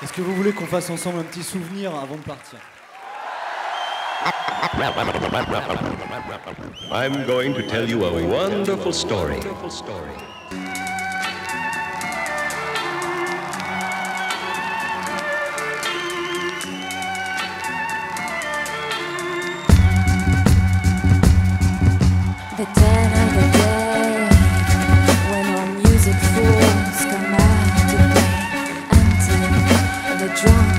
Est-ce que vous voulez qu'on fasse ensemble un petit souvenir avant de partir I'm going to tell you a wonderful story. the drum.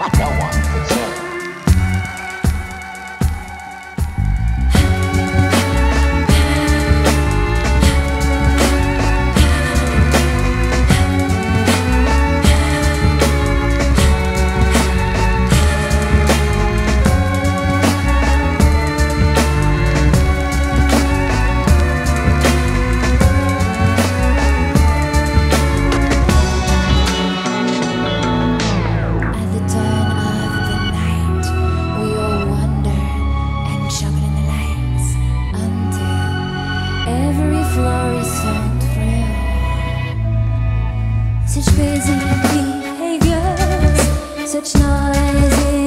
no one. such busy behaviors, such noise.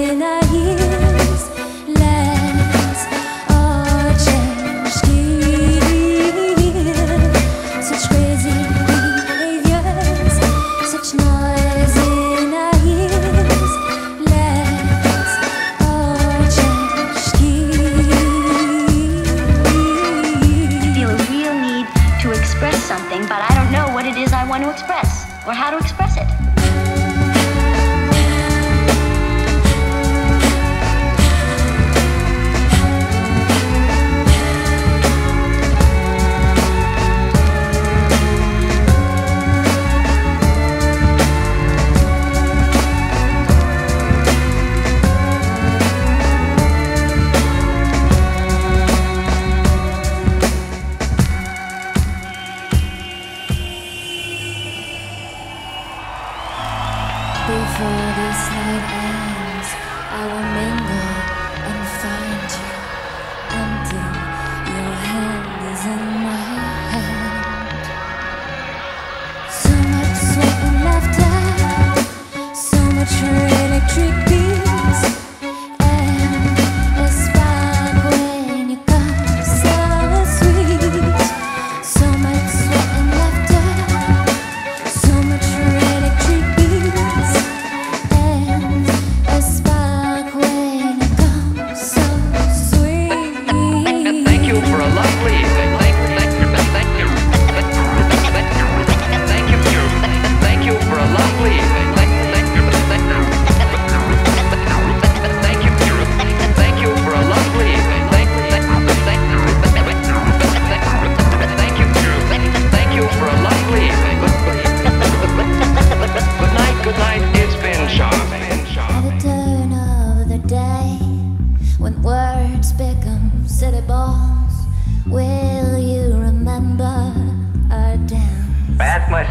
press it. Before this night ends, I will mingle.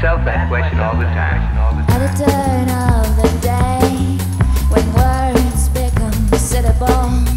that question all the time. At the turn of the day, when words become sittable.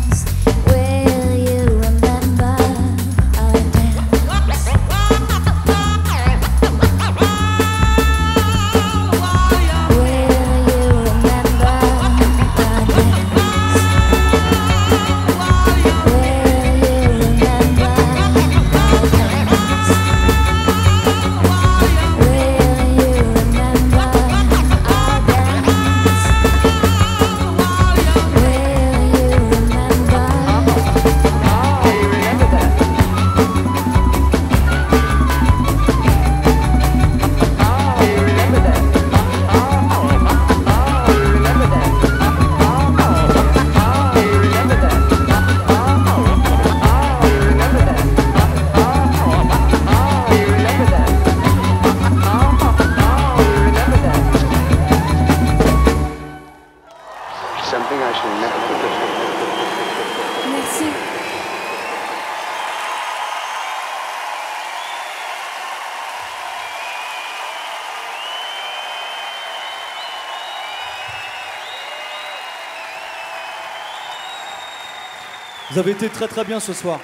Vous avez été très très bien ce soir.